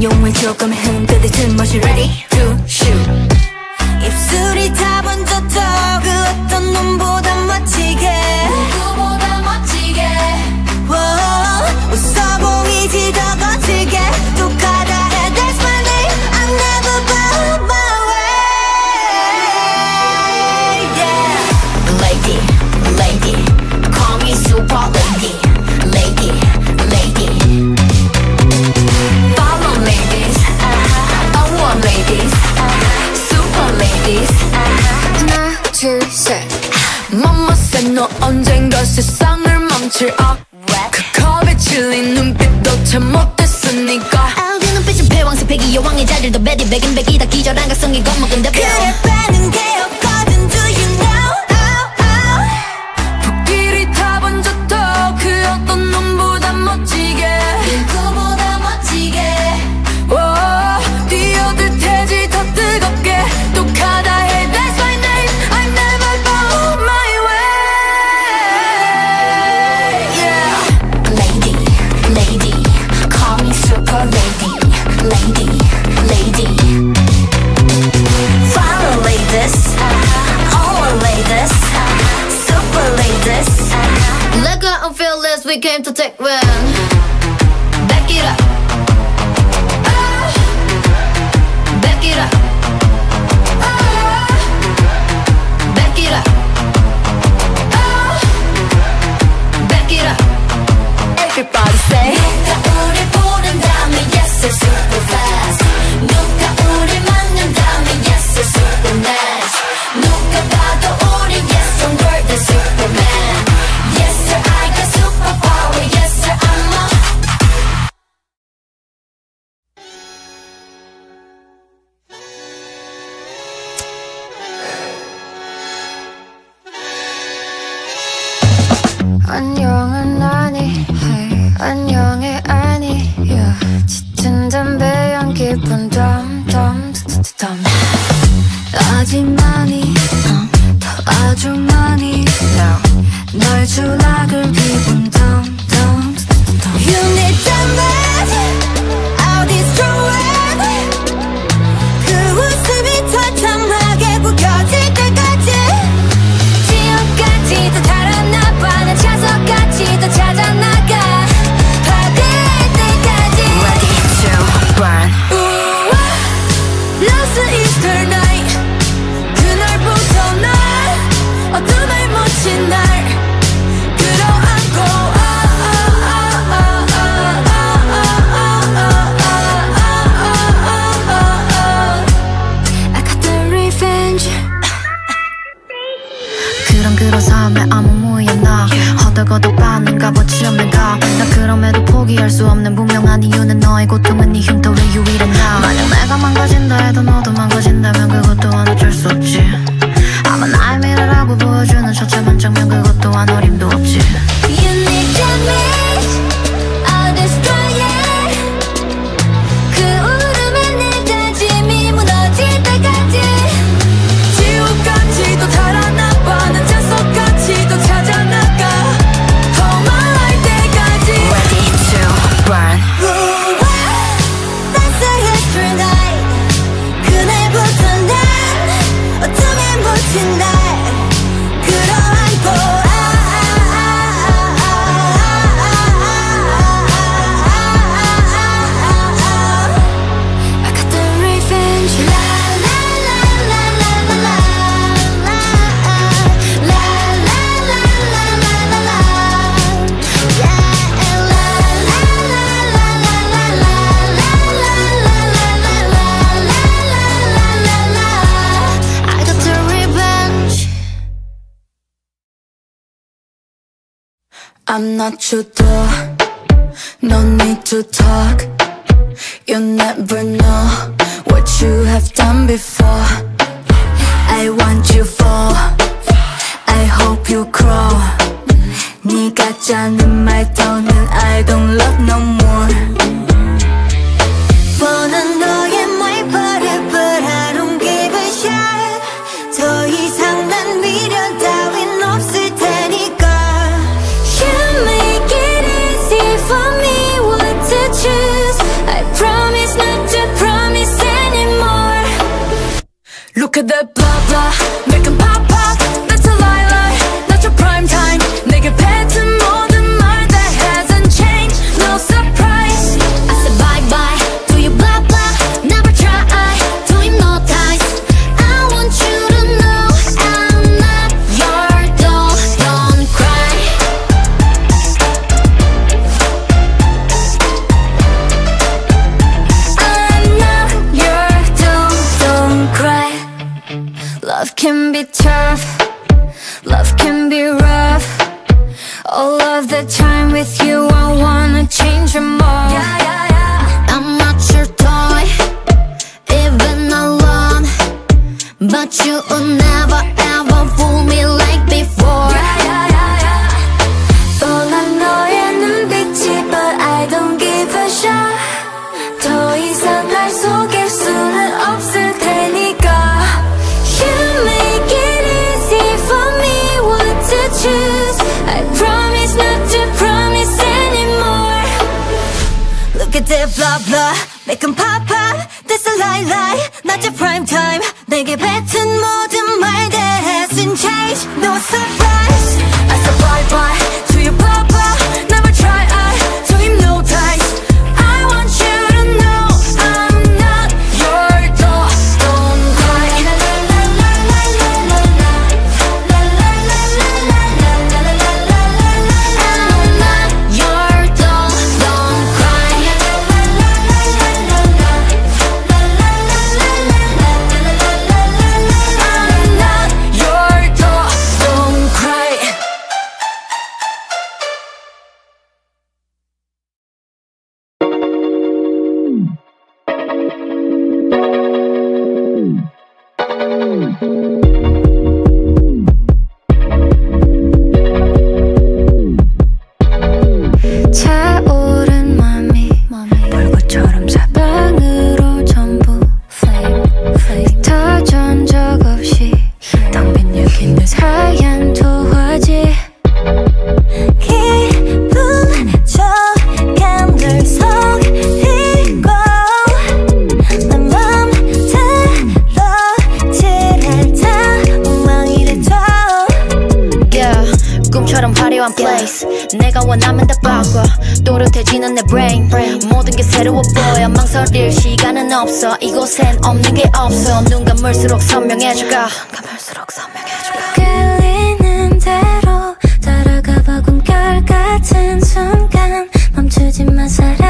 用完手感恨，对得称模是 ready。 참 못했으니까. 알기 눈빛은 패왕새 패기 여왕의 자리도 베리 백인 백이다. 기절한 각성이 겁먹은 대표 그래 we came to take when 안녕은 아니 안녕해 아니야. 짙은 담배 향기 분다 I'm not your door. No need to talk. You never know What you have done before. I want you for. I hope you crawl 네가 짜는 and I don't love no more. 보는 The blah blah. bubbler, make them pop up. 지는 내 brain. 모든 게 새로워 보여. 망설일 시간은 없어. 이곳엔 없는 게 없어. 눈 감을수록 선명해져가 감을수록 선명해져가 끌리는 대로 따라가봐. 꿈결 같은 순간 멈추지 마. 사랑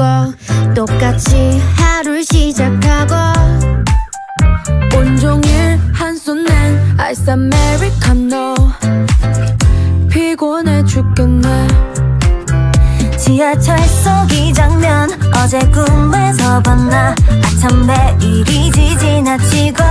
물고 똑같이 하루를 시작하고 온종일 한손엔 아이스 아메리카노 피곤해 죽겠네. 지하철 속 이 장면 어제 꿈에서 봤나? 아참 매일이지 지나치고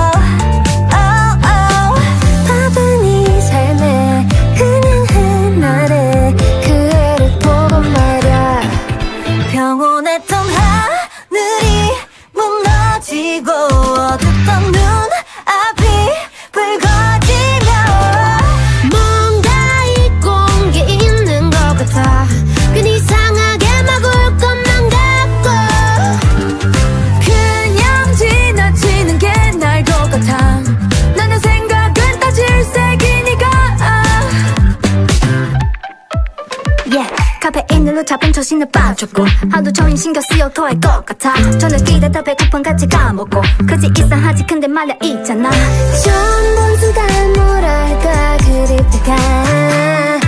초신을 빠졌고 하도 종일 신경 쓰여 토할 것 같아. 저녁이라 다 배고픈 같이 까먹고. 그지 이상하지 근데 말야 있잖아. 전번수가 뭐랄까 그립다가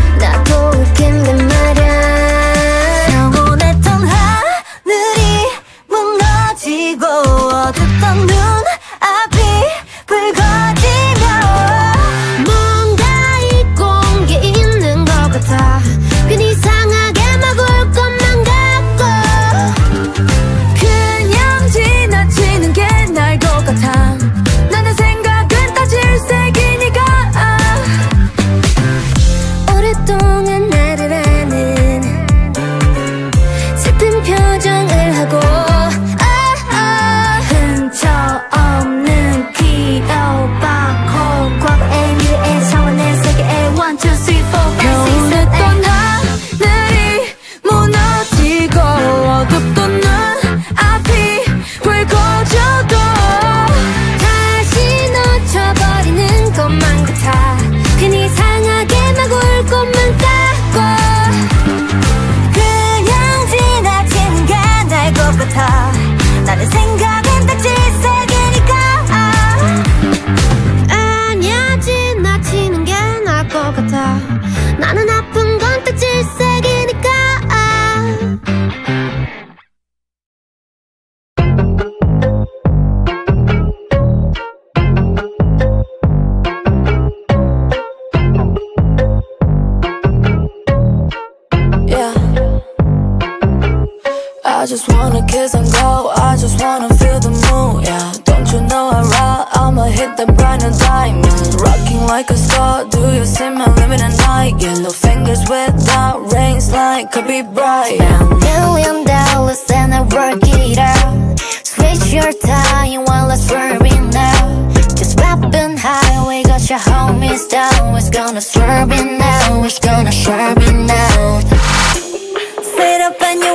I just wanna kiss and go. I just wanna feel the mood. Yeah. Don't you know I ride? I'ma hit the brand new diamond. Rocking like a star. Do you see my living at night? Yellow fingers without rings like could be bright. Yeah. million dollars and I work it out. Switch your time while I'm swerving now. Just rapping highway, got your homies down. It's gonna swerve it now. It's gonna swerve it now.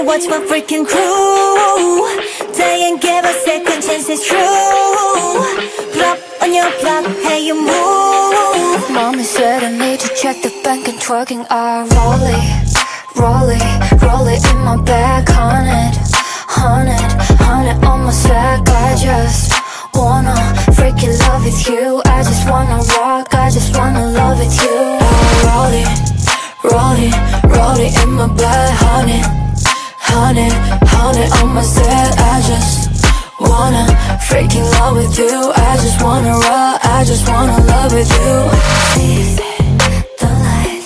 Watch my freaking crew. They ain't give a second chance, it's true. Put on your block, hey, you move. Mommy said I need to check the bank and twerking I roll it, roll it, roll it in my bag On it, on on my sack I just wanna freaking love with you I just wanna rock, I just wanna love with you I roll it, roll it, roll it in my blood, honey, honey, honey on my set. I just wanna freaking love with you. I just wanna rock, I just wanna love with you. See the light,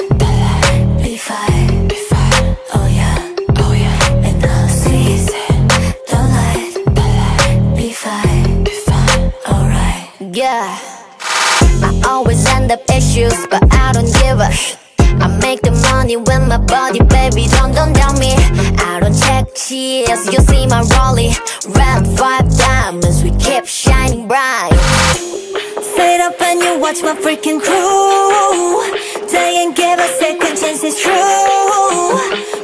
be fine, Be fine, oh yeah. oh yeah, And I'll see the light, be fine, be fine. alright. Yeah. I always end up issues, but I don't give a. I make the money with my body, baby. Don't don't tell me. I don't check cheers. You see my rollie, red five diamonds. We keep shining bright. Sit up and you watch my freaking crew. They ain't give a second chance, it's true.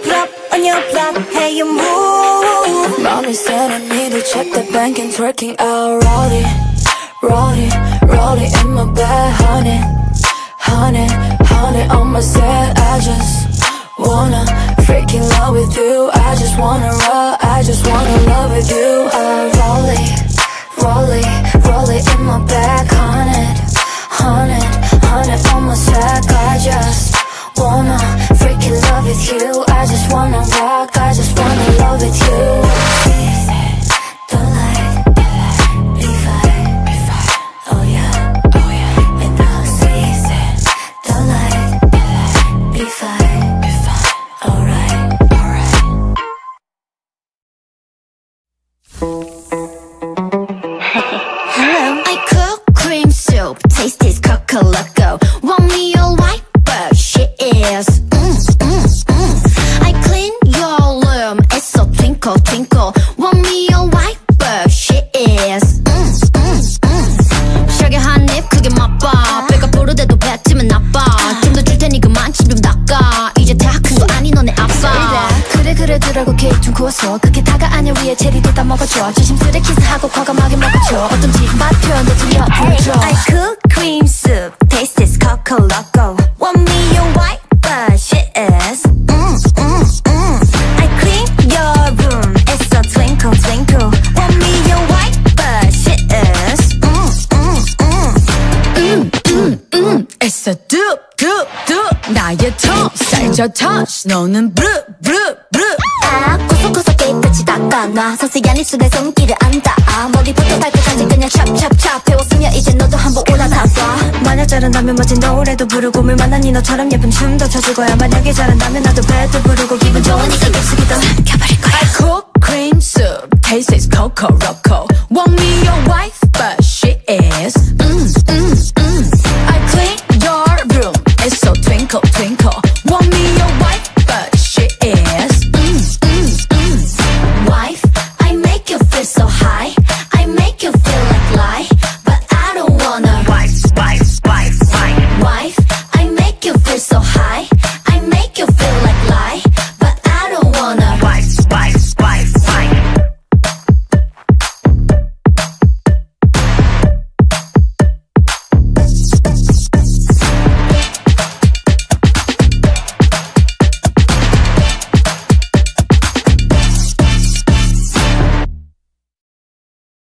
Put on your block, hey, you move. Mommy said I need to check the bank and twerking out. Roll it, roll it, roll it in my bed, honey, honey, honey on my set. I just wanna freaking love with you. I just wanna rock, I just wanna love with you. I roll it, roll it, roll it in my bag, honey, honey, soup, taste is 나의 tongue 살짝 touch 너는 blue blue blue 아, 구석구석 깨끗이 닦아놔. 서세한 입술에 손길을 안 닿아. 머리부터 발끝까지 그냥 찹찹찹. 배웠으면 이제 너도 한번 올라타봐. 만약 잘한다면 멋진 노래도 부르고 물 만나니 너처럼 예쁜 춤도 춰줄 거야 만약에 잘한다면 나도 배도 부르고 기분 좋으니까 깊숙이도 삼켜버릴 거야 I cook cream soup taste is cocoa loco Want me